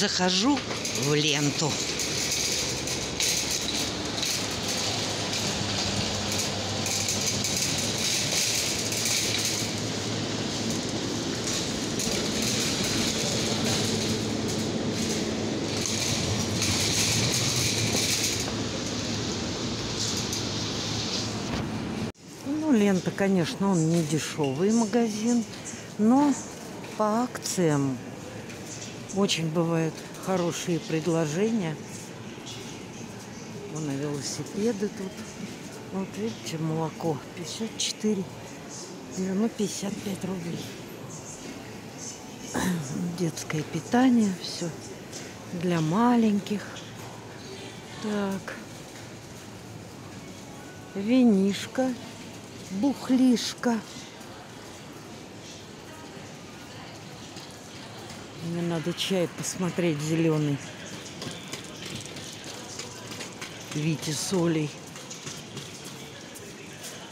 захожу в ленту. Ну, лента, конечно, он не дешевый магазин, но по акциям очень бывают хорошие предложения. Вон и велосипеды тут. Вот видите, молоко 54, ну 55 рублей. Детское питание, все для маленьких. Так. Винишка, бухлишка. Мне надо чай посмотреть зеленый. Вите солей.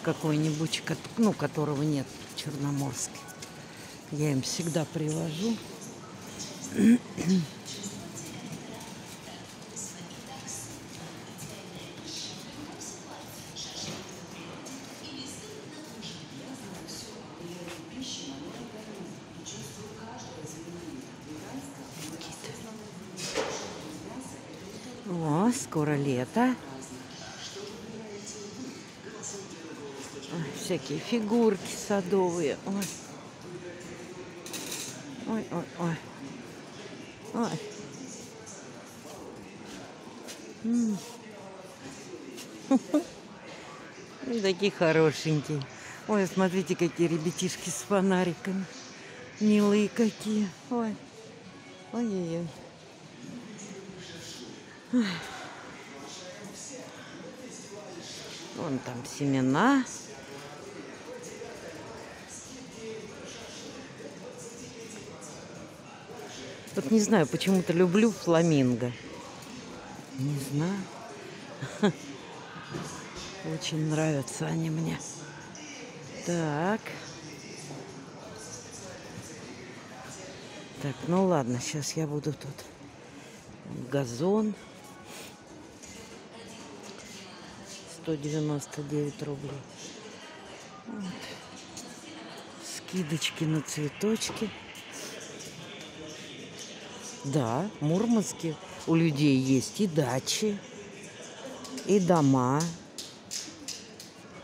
Какой-нибудь, ну, которого нет в Черноморске. Я им всегда привожу. Скоро лето. Ой, всякие фигурки садовые. Ой. Ой, ой, ой. Ой. М. Такие хорошенькие. Ой, смотрите, какие ребятишки с фонариками. Милые какие. Ой. Ой-ой-ой. Вон там семена. Вот не знаю, почему-то люблю фламинго. Не знаю. Очень нравятся они мне. Так. Так, ну ладно, сейчас я буду тут. Газон. 199 рублей. Вот. Скидочки на цветочки. Да, Мурманске у людей есть и дачи, и дома,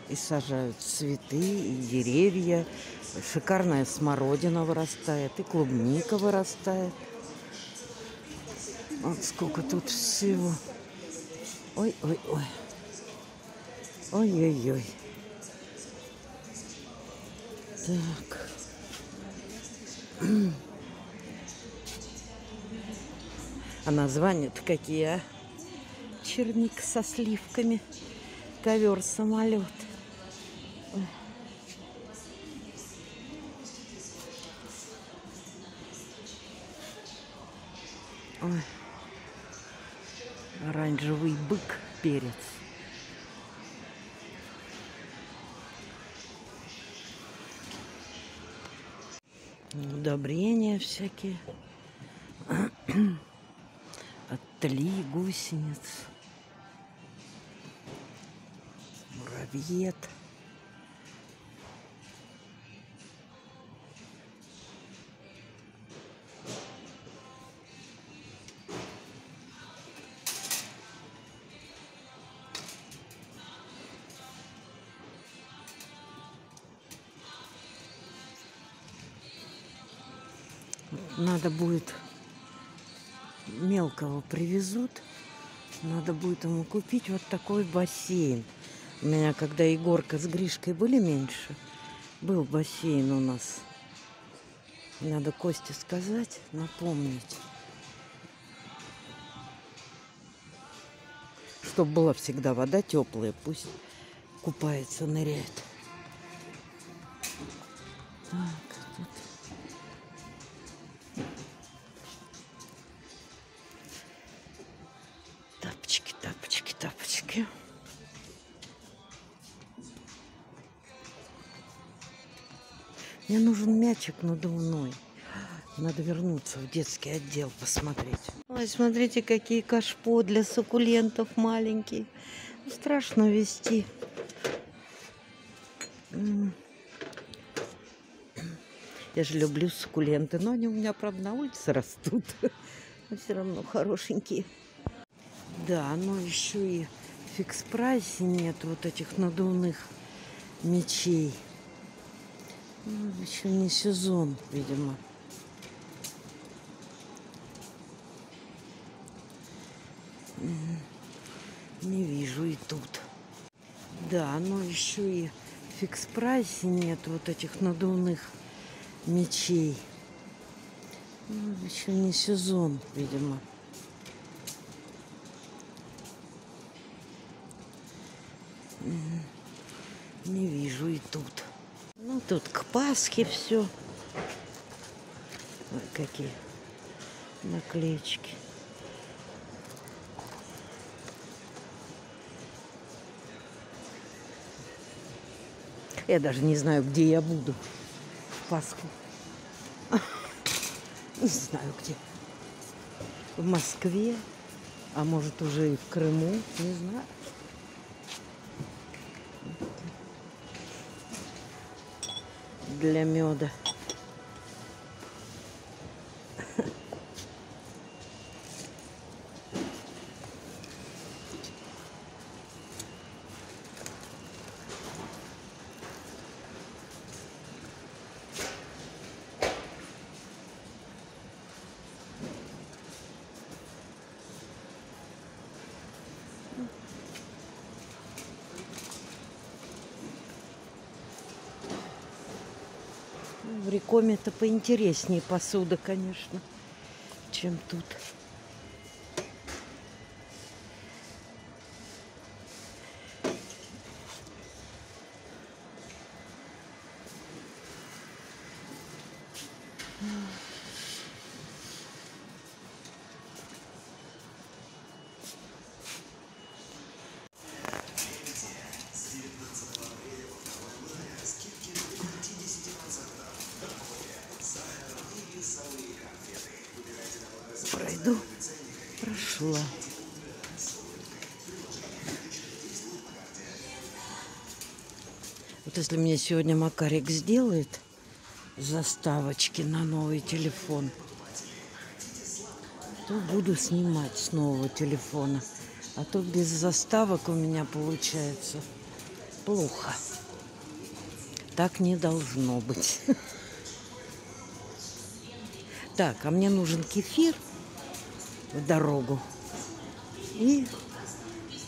и сажают цветы, и деревья. Шикарная смородина вырастает, и клубника вырастает. Вот сколько тут всего. Ой-ой-ой. Ой-ой-ой. Так. А названия-то какие, а? Черник со сливками. Ковер-самолет. Ой. Оранжевый бык, перец. Удобрения всякие. Отли гусениц. Муравьед. Надо будет мелкого привезут. Надо будет ему купить вот такой бассейн. У меня, когда Егорка с Гришкой были меньше, был бассейн у нас. Надо Косте сказать, напомнить. Чтобы была всегда вода теплая, пусть купается, ныряет. Так, Мне нужен мячик надувной. Надо вернуться в детский отдел посмотреть. Ой, смотрите, какие кашпо для суккулентов маленькие. Страшно вести. Я же люблю суккуленты, но они у меня, правда, на улице растут. Но все равно хорошенькие. Да, но еще и в фикс-прайсе нет вот этих надувных мечей. Еще не сезон, видимо. Не вижу и тут. Да, но еще и в фикс-прайсе нет вот этих надувных мечей. Ну, еще не сезон, видимо. Не вижу и тут. Тут к Пасхе все. Ой, какие наклеечки. Я даже не знаю, где я буду в Пасху. Не знаю где. В Москве, а может уже и в Крыму, не знаю. Для меда. В Рекоме-то поинтереснее посуда, конечно, чем тут. Прошла. Вот если мне сегодня Макарик сделает заставочки на новый телефон, то буду снимать с нового телефона. А то без заставок у меня получается плохо. Так не должно быть. Так, а мне нужен кефир в дорогу и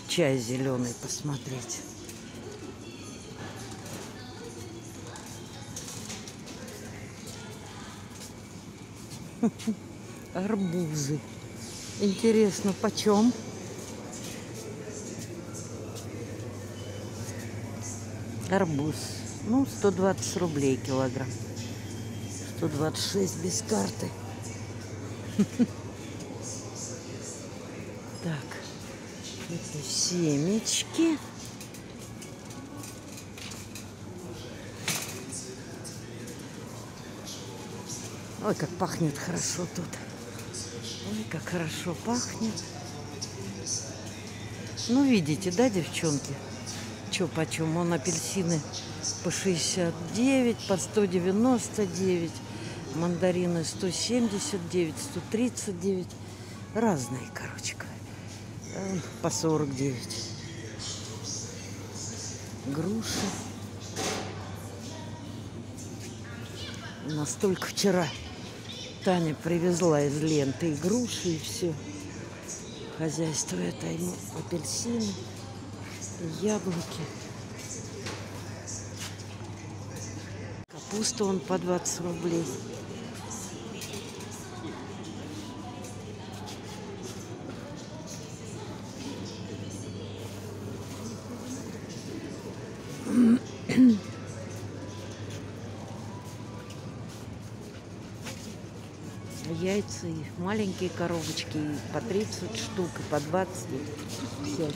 чай зеленый посмотреть. Арбузы. Интересно, почем? Арбуз. Ну, 120 рублей килограмм. 126 без карты. Так, это семечки. Ой, как пахнет хорошо тут. Ой, как хорошо пахнет. Ну, видите, да, девчонки? Чё почем? Он апельсины по 69, по 199. Мандарины 179, 139. Разные, короче говоря. По 49. Груши. Настолько вчера Таня привезла из ленты и груши, и все. Хозяйство это ему апельсины, яблоки. Капуста он по 20 рублей. Яйца, и маленькие коробочки, и по 30 штук, и по 20. Всякие.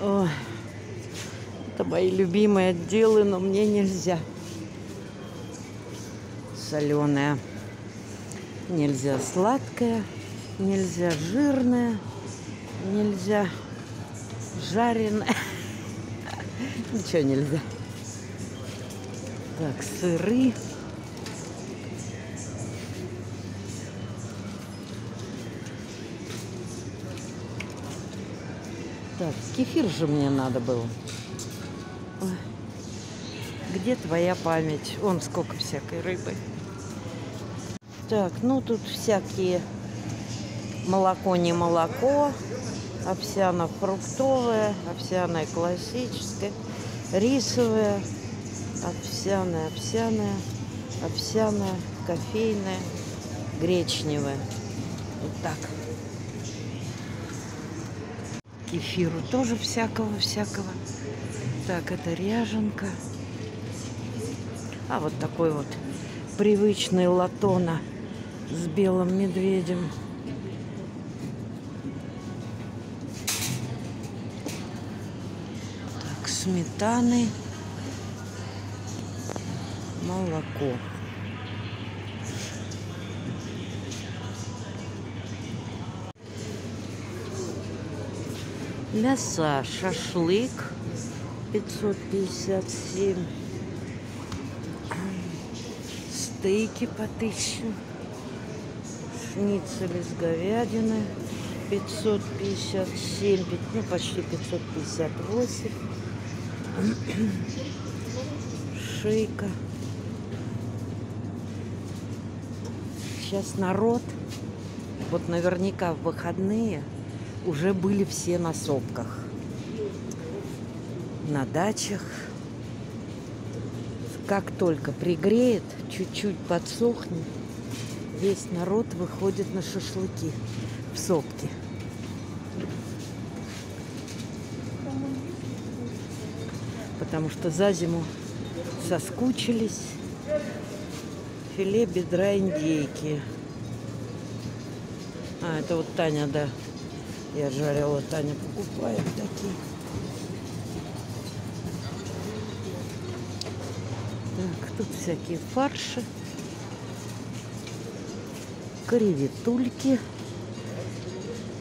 Ой, это мои любимые отделы, но мне нельзя. Соленая. Нельзя сладкое, нельзя жирное, нельзя жареное. Ничего нельзя. Так, сыры. Так, кефир же мне надо было. Где твоя память? Вон сколько всякой рыбы. Так, ну тут всякие молоко не молоко, овсяно-фруктовое, овсяное классическое, рисовое, овсяное, овсяное, овсяное, кофейное, гречневое. Вот так. Кефиру тоже всякого-всякого. Так, это ряженка. А вот такой вот привычный латона с белым медведем. Так, сметаны, молоко. Мясо, шашлык 557. Стейки по 1000. Шницели с говядины 557, ну почти 558. Шейка. Сейчас народ, вот наверняка в выходные уже были все на сопках. На дачах. Как только пригреет, чуть-чуть подсохнет, весь народ выходит на шашлыки в сопки. Потому что за зиму соскучились. Филе бедра индейки. А, это вот Таня, да. Я жарила, Таня покупает такие. Так, тут всякие фарши. Креветульки.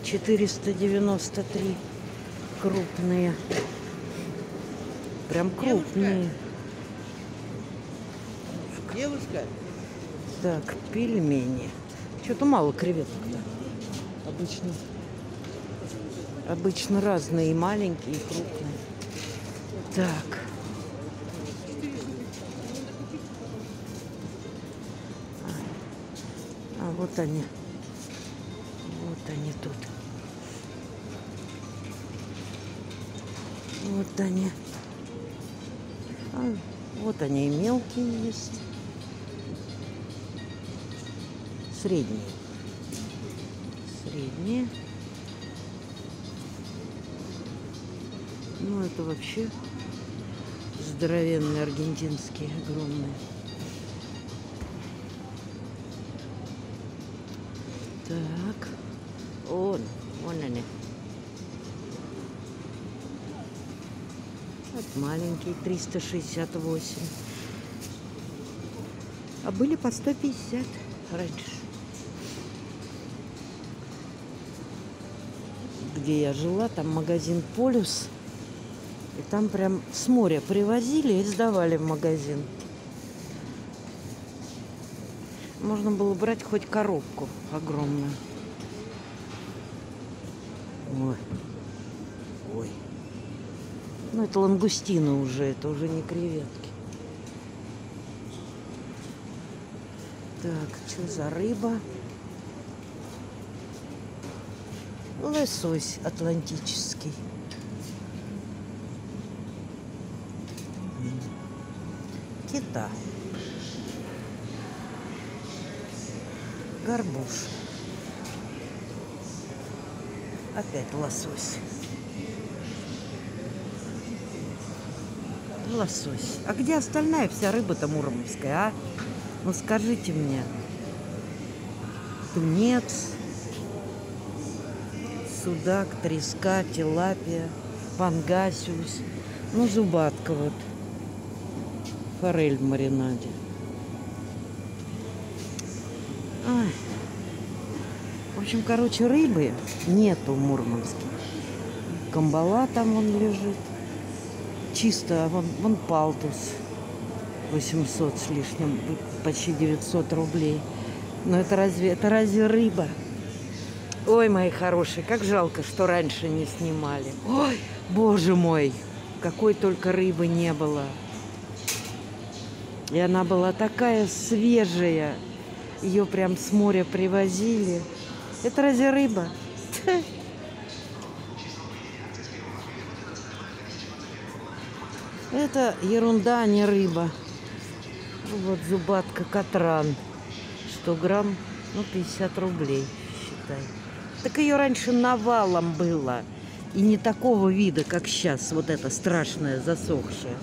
493 крупные. Прям крупные. Девушка, Так, пельмени. Что-то мало креветок, да? Обычно. Обычно разные, и маленькие, и крупные. Так. А, а вот они. Вот они тут. Вот они. А, вот они и мелкие есть. Средние. Средние. Ну, это вообще здоровенные аргентинские, огромные. Так. Он, вон они. Вот маленький, 368. А были по 150 раньше. Где я жила, там магазин Полюс. И там прям с моря привозили и сдавали в магазин. Можно было брать хоть коробку огромную. Ой. Ой. Ну, это лангустины уже, это уже не креветки. Так, что за рыба? Лосось атлантический. Кита. Горбуш. Опять лосось. Лосось. А где остальная вся рыба-то муромовская, а? Ну скажите мне. Тунец, судак, треска, тилапия, пангасиус. Ну, зубатка вот. Форель в маринаде. Ой. общем, короче, рыбы нету в Мурманске. Камбала там он лежит. Чисто, вон, вон палтус. 800 с лишним, почти 900 рублей. Но это разве, это разве рыба? Ой, мои хорошие, как жалко, что раньше не снимали. Ой, боже мой, какой только рыбы не было. И она была такая свежая. Ее прям с моря привозили. Это разве рыба? Это ерунда, а не рыба. Вот зубатка катран. 100 грамм, ну, 50 рублей, считай. Так ее раньше навалом было. И не такого вида, как сейчас, вот это страшное, засохшее.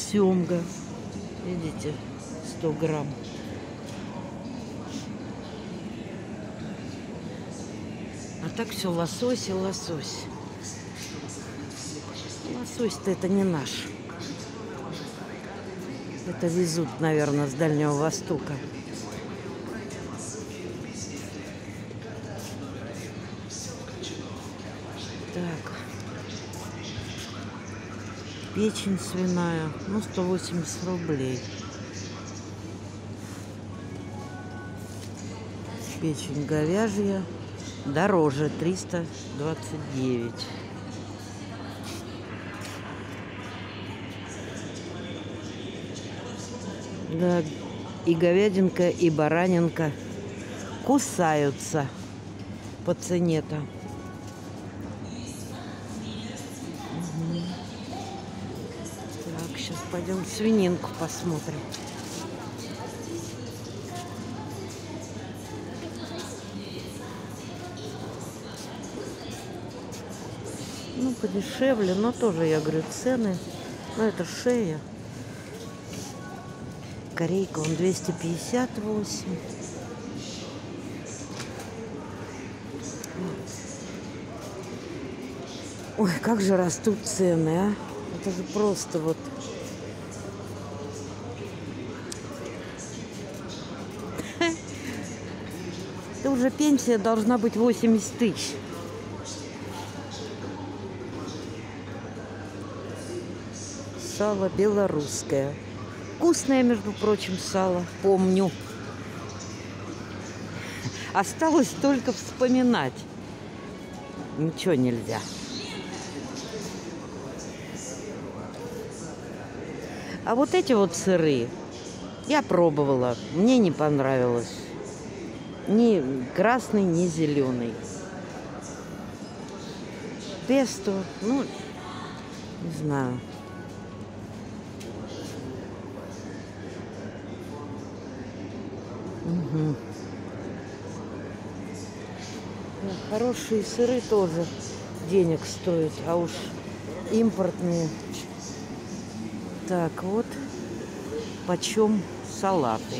Семга. Видите, 100 грамм. А так все лосось и лосось. Лосось-то это не наш. Это везут, наверное, с Дальнего Востока. Так. Печень свиная. Ну, 180 рублей. Печень говяжья. Дороже. 329. Да, и говядинка, и баранинка кусаются по цене-то. Пойдем свининку посмотрим. Ну, подешевле, но тоже, я говорю, цены. Ну, это шея корейка, он 258. Ой, как же растут цены, а? Это же просто вот... уже пенсия должна быть 80 тысяч. Сало белорусское. Вкусное, между прочим, сало. Помню. Осталось только вспоминать. Ничего нельзя. А вот эти вот сыры я пробовала. Мне не понравилось. Ни красный, ни зеленый. Песто, ну, не знаю. Угу. Хорошие сыры тоже денег стоят, а уж импортные. Так, вот почем салаты.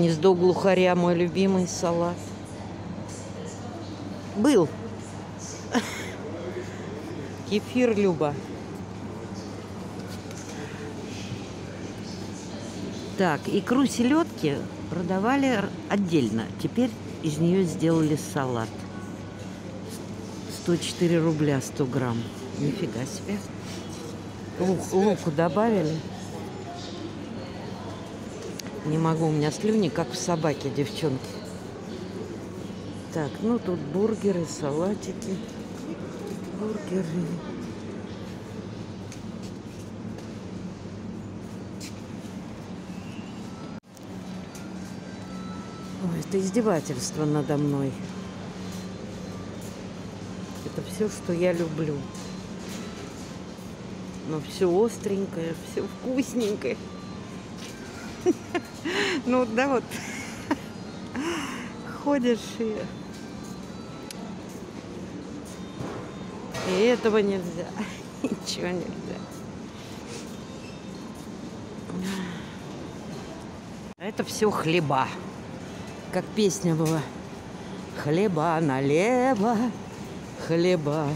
Гнездо глухаря, мой любимый салат. Был Кефир, Люба. Так, икру селедки продавали отдельно. Теперь из нее сделали салат. 104 рубля 100 грамм. Нифига себе. Лук, луку добавили. Не могу, у меня слюни, как в собаке, девчонки. Так, ну тут бургеры, салатики бургеры. Ой, это издевательство надо мной. Это все, что я люблю. Но все остренькое, все вкусненькое. Ну да вот. Ходишь и И этого нельзя. Ничего нельзя. Это все хлеба. Как песня была. Хлеба налево, хлеба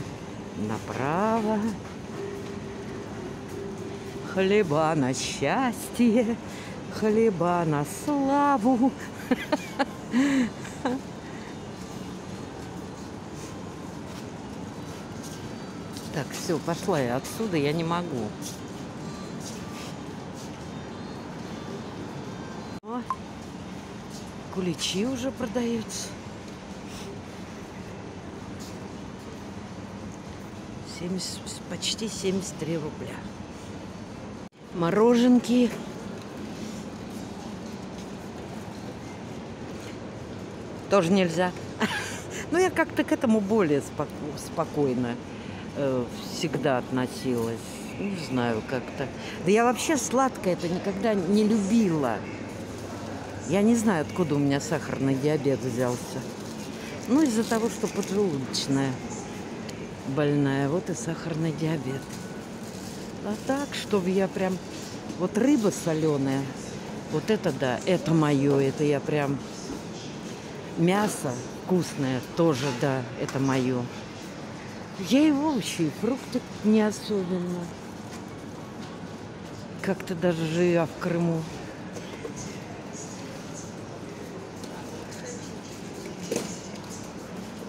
направо. Хлеба на счастье, хлеба на славу. Так, все, пошла я отсюда, я не могу. О, куличи уже продаются. 70, почти 73 рубля. Мороженки. Тоже нельзя. Но я как-то к этому более споко- спокойно э, всегда относилась. Не знаю, как-то. Да я вообще сладкое это никогда не любила. Я не знаю, откуда у меня сахарный диабет взялся. Ну, из-за того, что поджелудочная больная. Вот и сахарный диабет. А так, чтобы я прям... Вот рыба соленая, вот это да, это мое, это я прям... Мясо вкусное тоже, да, это мое. Я и овощи, и фрукты не особенно. Как-то даже живя в Крыму.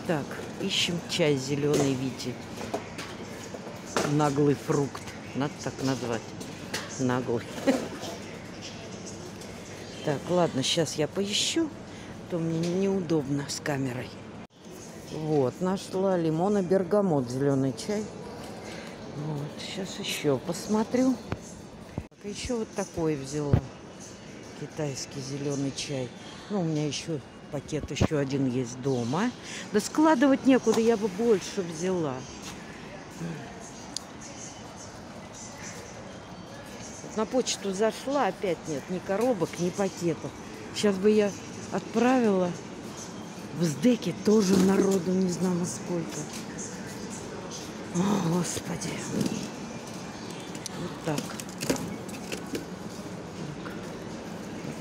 Так, ищем чай зеленый Вити. Наглый фрукт. Надо так назвать. Наглый. Так, ладно, сейчас я поищу. То мне неудобно с камерой. Вот, нашла лимон и бергамот, зеленый чай. Вот, сейчас еще посмотрю. Так, еще вот такой взяла. Китайский зеленый чай. Ну, у меня еще пакет еще один есть дома. Да складывать некуда, я бы больше взяла. На почту зашла, опять нет ни коробок, ни пакетов. Сейчас бы я отправила в СДЭКе тоже народу не знаю насколько. О, Господи. Вот так. Так.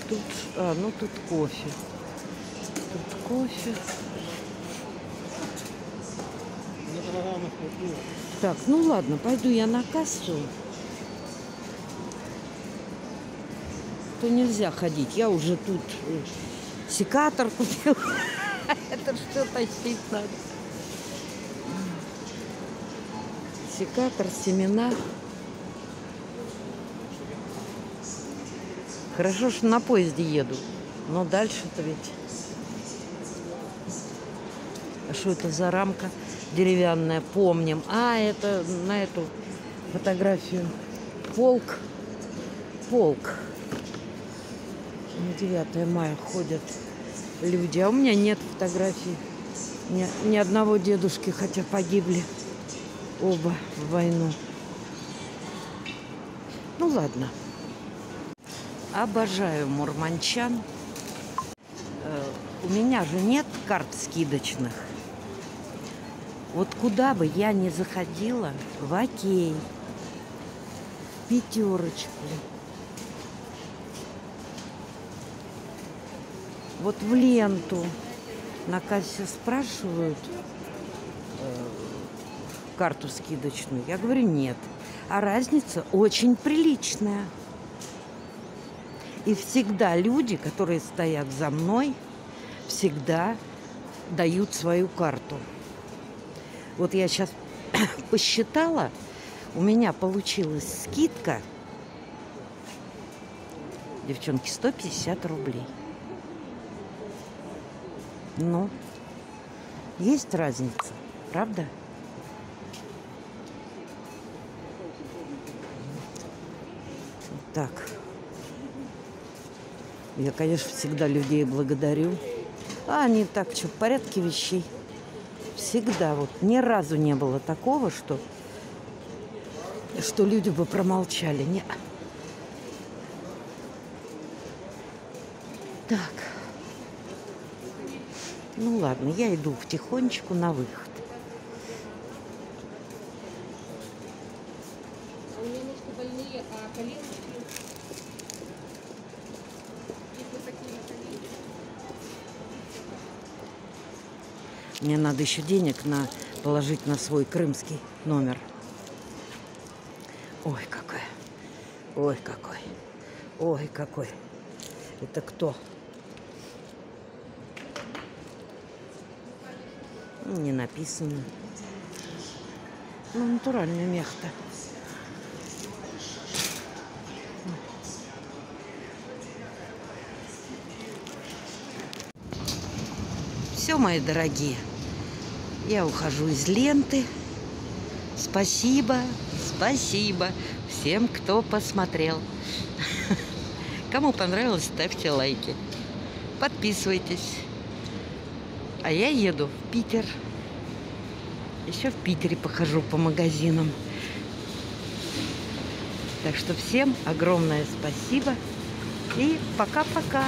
Тут, а, ну тут кофе. Тут кофе. Так, ну ладно, пойду я на кассу. То нельзя ходить. Я уже тут э, секатор купил. Это что тащить надо? Секатор, семена. Хорошо, что на поезде еду. Но дальше-то ведь... А что это за рамка деревянная? Помним. А, это на эту фотографию. Полк. Полк. На 9 мая ходят люди. А у меня нет фотографий. Ни, ни одного дедушки, хотя погибли оба в войну. Ну ладно. Обожаю мурманчан. Э, У меня же нет карт скидочных. Вот куда бы я ни заходила, в окей, в пятерочку, вот в ленту на кассе спрашивают э, карту скидочную. Я говорю, нет. А разница очень приличная. И всегда люди, которые стоят за мной, всегда дают свою карту. Вот я сейчас посчитала, у меня получилась скидка, девчонки, 150 рублей. Ну, есть разница, правда? Так. Я, конечно, всегда людей благодарю. А они так, что, в порядке вещей. Всегда вот ни разу не было такого, что, что люди бы промолчали. Не. Так. Ну ладно, я иду потихонечку на выход. А а. Мне надо еще денег на положить на свой крымский номер. Ой, какой. Ой, какой. Ой, какой. Это кто? Не написано. Ну, натуральный мех-то. Все, мои дорогие. Я ухожу из ленты. Спасибо, спасибо всем, кто посмотрел. Кому понравилось, ставьте лайки. Подписывайтесь. А я еду в Питер. Еще в Питере похожу по магазинам. Так что всем огромное спасибо. И пока-пока.